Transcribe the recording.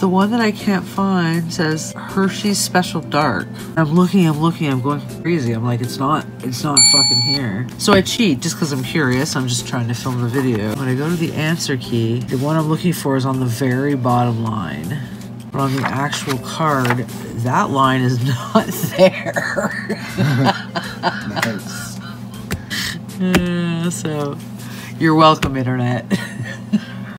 The one that I can't find says Hershey's Special Dark. I'm looking, I'm looking, I'm going crazy. I'm like, it's not, it's not fucking here. So I cheat just because I'm curious. I'm just trying to film the video. When I go to the answer key, the one I'm looking for is on the very bottom line. But on the actual card, that line is not there. Nice. Uh, so, you're welcome, internet.